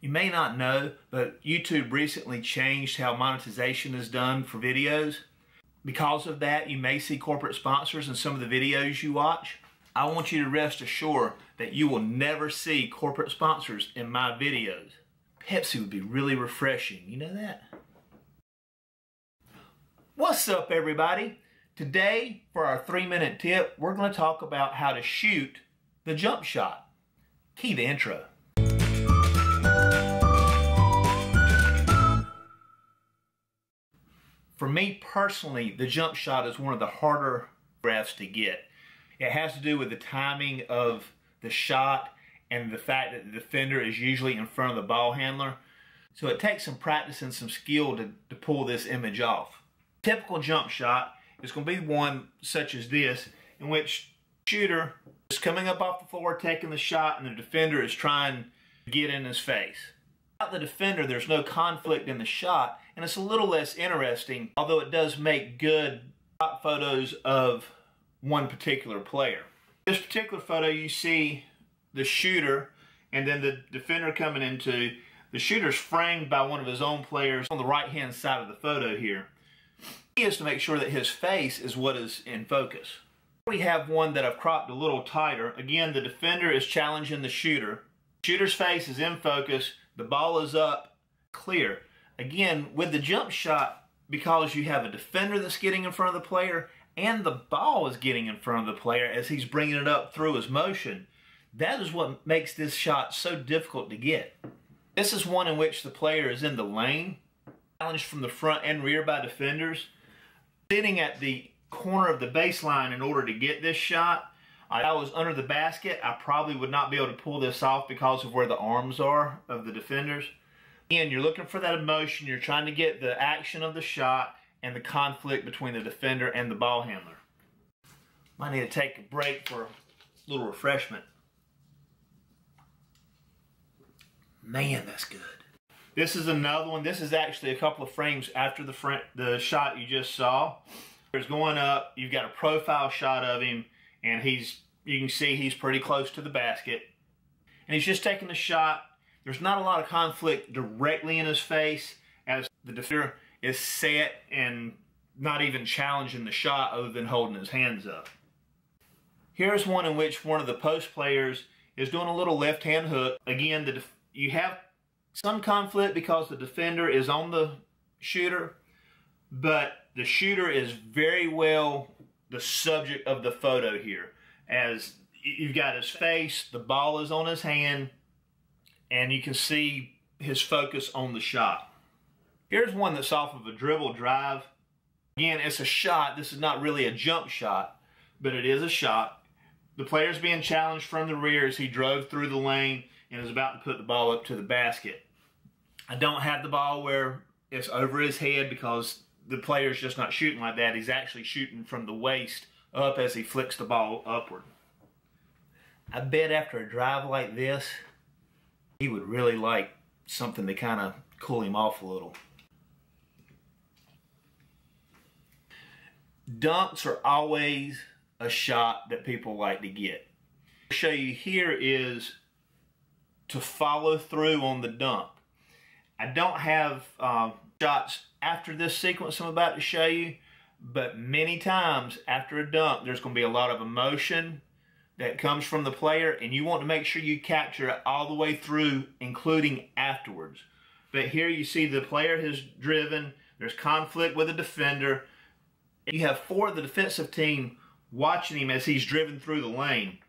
You may not know, but YouTube recently changed how monetization is done for videos. Because of that, you may see corporate sponsors in some of the videos you watch. I want you to rest assured that you will never see corporate sponsors in my videos. Pepsi would be really refreshing, you know that? What's up everybody? Today, for our three minute tip, we're going to talk about how to shoot the jump shot. Key the intro. For me personally, the jump shot is one of the harder breaths to get. It has to do with the timing of the shot and the fact that the defender is usually in front of the ball handler. So it takes some practice and some skill to, to pull this image off. Typical jump shot is going to be one such as this, in which shooter is coming up off the floor, taking the shot, and the defender is trying to get in his face. Without the defender, there's no conflict in the shot, and it's a little less interesting, although it does make good photos of one particular player. This particular photo, you see the shooter and then the defender coming into the shooter's framed by one of his own players on the right hand side of the photo here. He is to make sure that his face is what is in focus. We have one that I've cropped a little tighter. Again, the defender is challenging the shooter. Shooter's face is in focus. The ball is up, clear. Again, with the jump shot, because you have a defender that's getting in front of the player and the ball is getting in front of the player as he's bringing it up through his motion, that is what makes this shot so difficult to get. This is one in which the player is in the lane, challenged from the front and rear by defenders, sitting at the corner of the baseline in order to get this shot. I was under the basket. I probably would not be able to pull this off because of where the arms are of the defenders. Again, you're looking for that emotion. You're trying to get the action of the shot and the conflict between the defender and the ball handler. Might need to take a break for a little refreshment. Man, that's good. This is another one. This is actually a couple of frames after the front, the shot you just saw. It's going up. You've got a profile shot of him, and he's you can see he's pretty close to the basket. And he's just taking the shot there's not a lot of conflict directly in his face as the defender is set and not even challenging the shot other than holding his hands up. Here's one in which one of the post players is doing a little left hand hook. Again, the you have some conflict because the defender is on the shooter, but the shooter is very well the subject of the photo here. As you've got his face, the ball is on his hand, and you can see his focus on the shot. Here's one that's off of a dribble drive. Again, it's a shot. This is not really a jump shot, but it is a shot. The player's being challenged from the rear as he drove through the lane and is about to put the ball up to the basket. I don't have the ball where it's over his head because the player's just not shooting like that. He's actually shooting from the waist up as he flicks the ball upward. I bet after a drive like this, he would really like something to kind of cool him off a little. Dunks are always a shot that people like to get. I'll show you here is to follow through on the dunk. I don't have uh, shots after this sequence I'm about to show you, but many times after a dunk, there's going to be a lot of emotion, that comes from the player, and you want to make sure you capture it all the way through, including afterwards. But here you see the player has driven, there's conflict with a defender. You have four of the defensive team watching him as he's driven through the lane.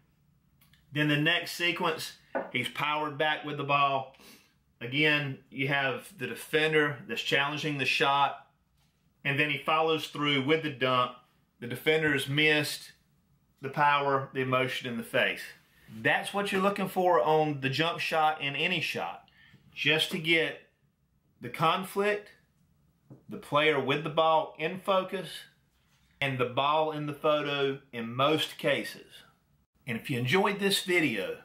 Then the next sequence, he's powered back with the ball. Again, you have the defender that's challenging the shot, and then he follows through with the dunk. The defender is missed the power, the emotion in the face. That's what you're looking for on the jump shot in any shot. Just to get the conflict, the player with the ball in focus, and the ball in the photo in most cases. And if you enjoyed this video,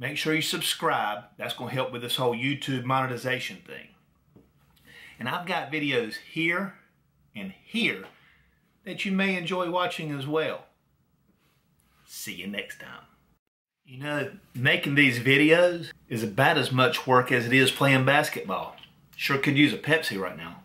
make sure you subscribe. That's going to help with this whole YouTube monetization thing. And I've got videos here and here that you may enjoy watching as well. See you next time. You know, making these videos is about as much work as it is playing basketball. Sure could use a Pepsi right now.